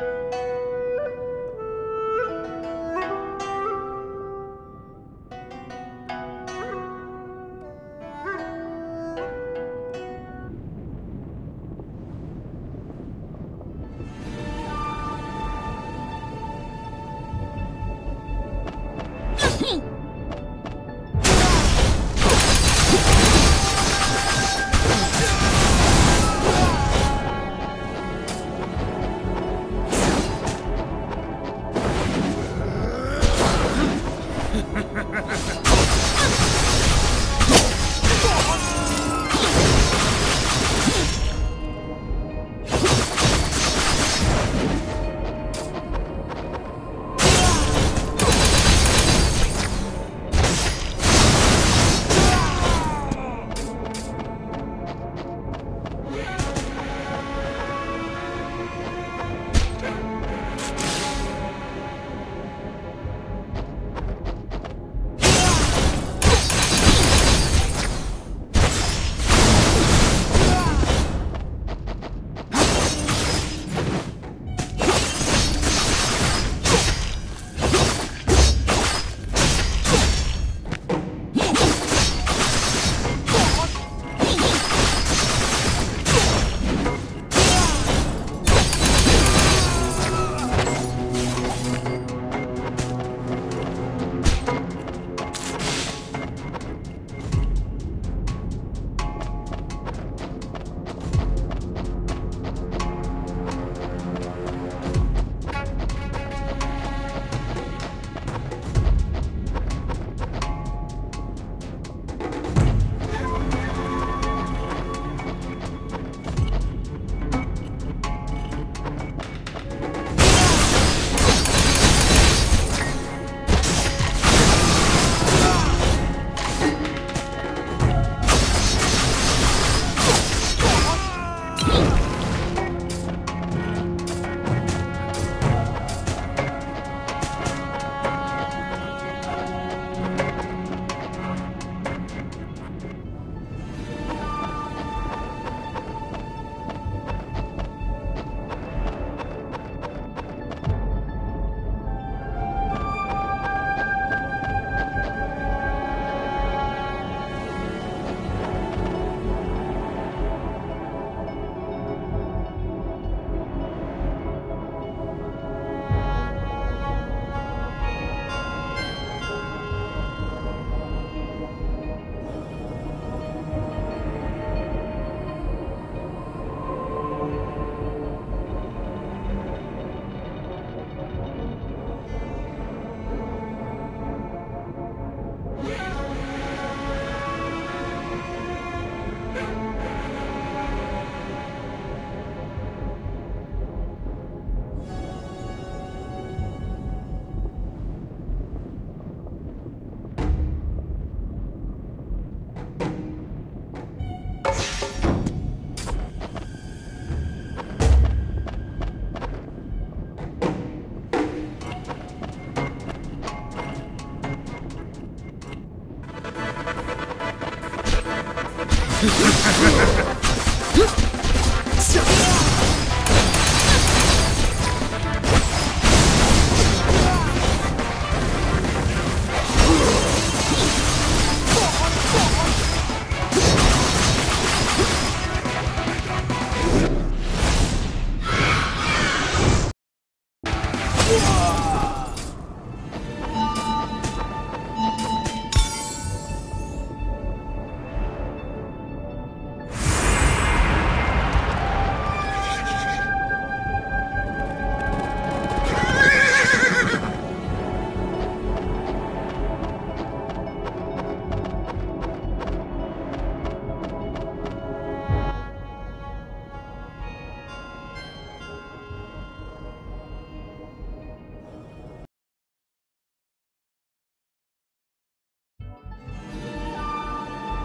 Música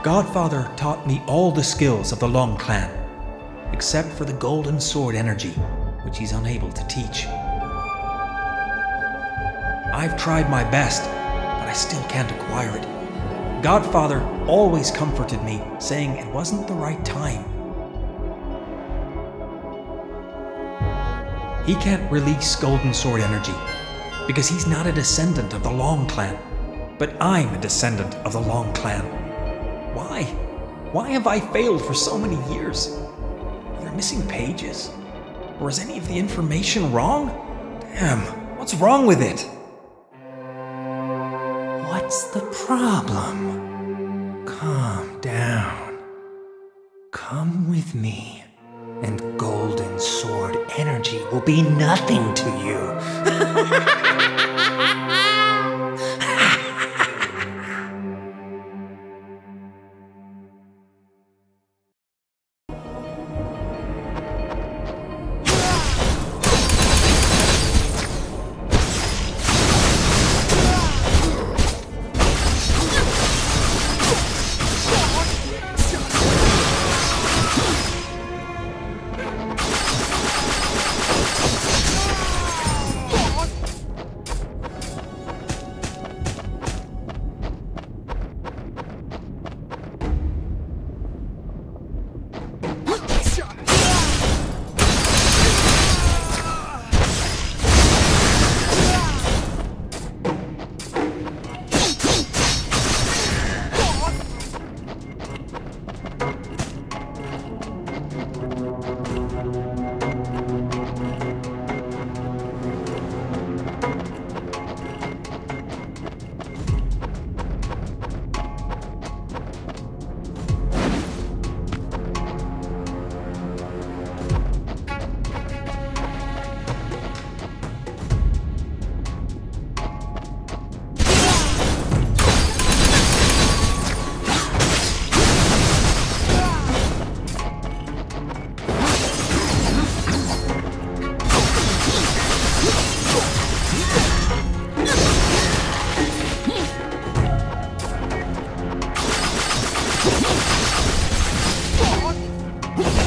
Godfather taught me all the skills of the Long Clan, except for the Golden Sword energy, which he's unable to teach. I've tried my best, but I still can't acquire it. Godfather always comforted me, saying it wasn't the right time. He can't release Golden Sword energy because he's not a descendant of the Long Clan. But I'm a descendant of the Long Clan. Why? Why have I failed for so many years? Are missing pages? Or is any of the information wrong? Damn, what's wrong with it? What's the problem? Calm down. Come with me, and Golden Sword energy will be nothing to you. Yeah.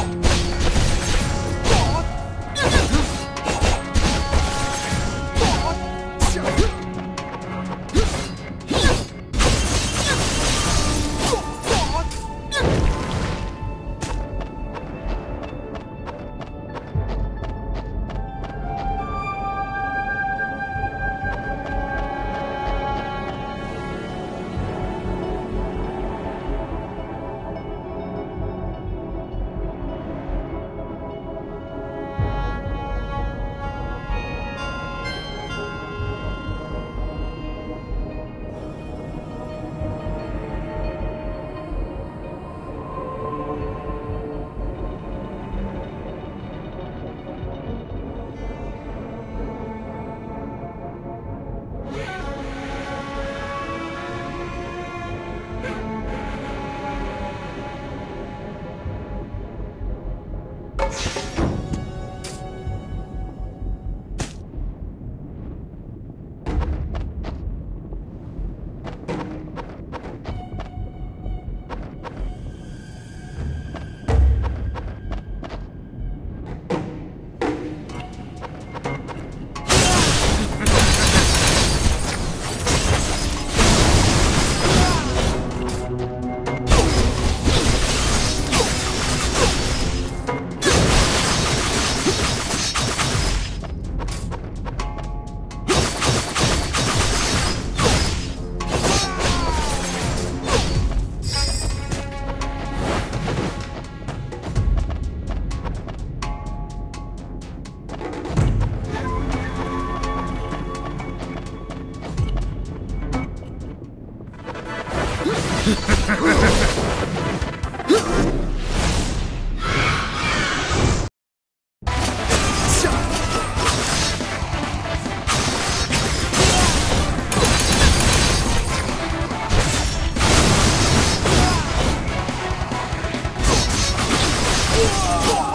Oh.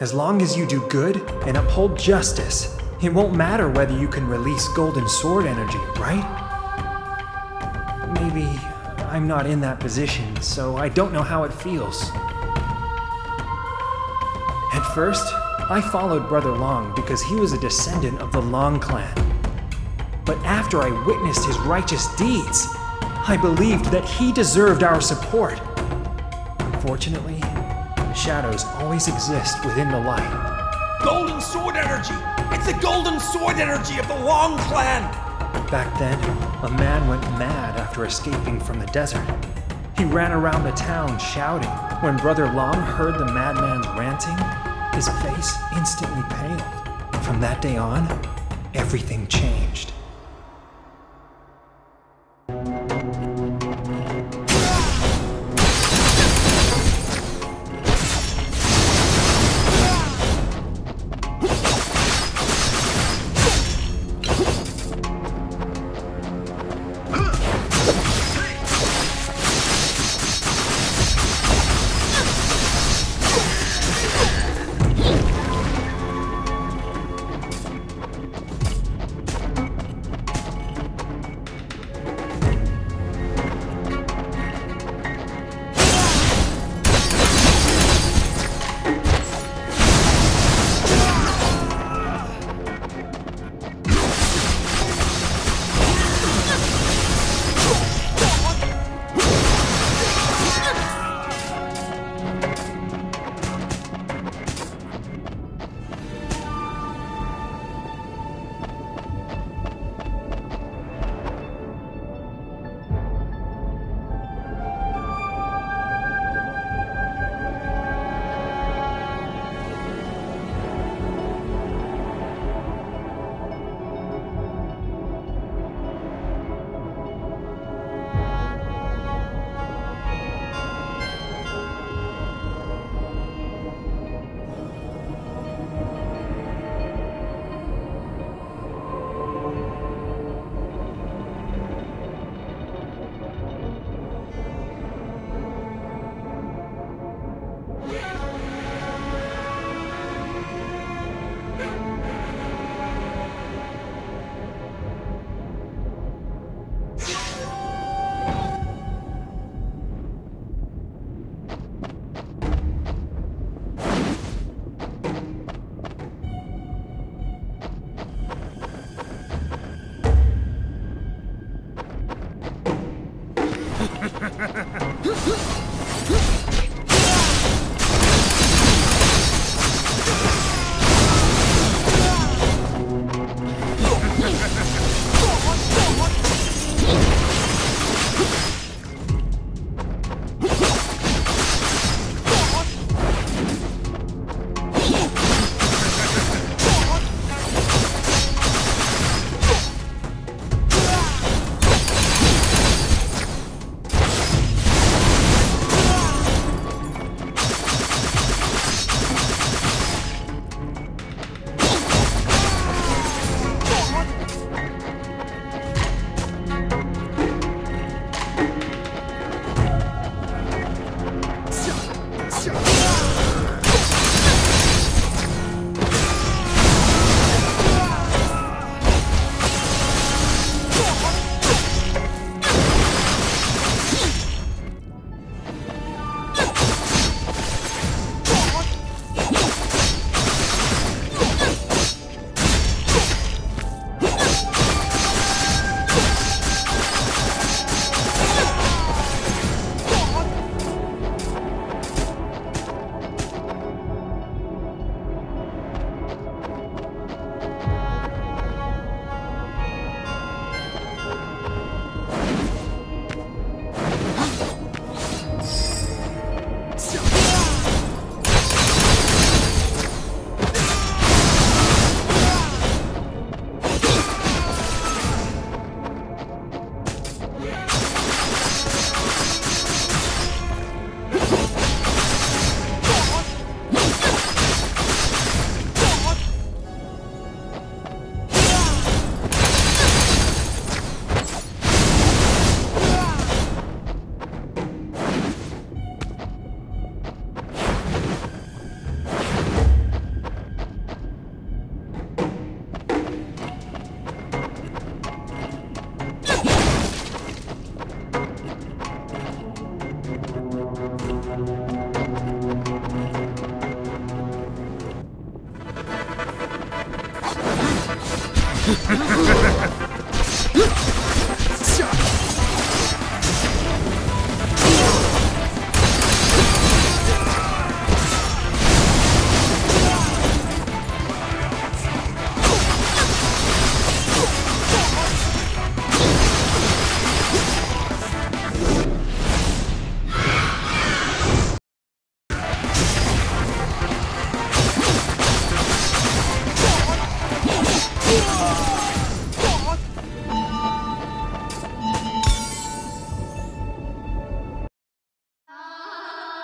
As long as you do good and uphold justice, it won't matter whether you can release Golden Sword energy, right? Maybe I'm not in that position, so I don't know how it feels. At first, I followed Brother Long because he was a descendant of the Long clan. But after I witnessed his righteous deeds, I believed that he deserved our support. Unfortunately, shadows always exist within the light. Golden sword energy! It's the golden sword energy of the Long Clan! Back then, a man went mad after escaping from the desert. He ran around the town shouting. When Brother Long heard the madman's ranting, his face instantly paled. From that day on, everything changed. Ha ha ha!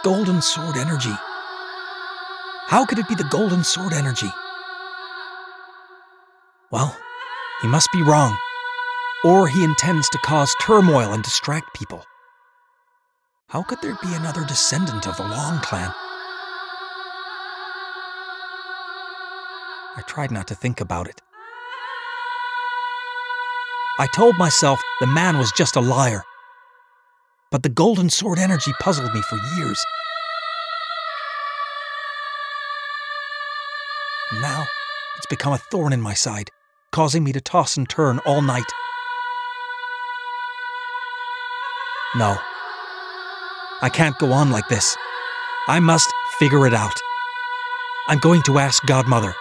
Golden sword energy. How could it be the golden sword energy? Well, he must be wrong. Or he intends to cause turmoil and distract people. How could there be another descendant of the Long Clan? I tried not to think about it. I told myself the man was just a liar. But the golden sword energy puzzled me for years. And now, it's become a thorn in my side, causing me to toss and turn all night. No. I can't go on like this. I must figure it out. I'm going to ask Godmother.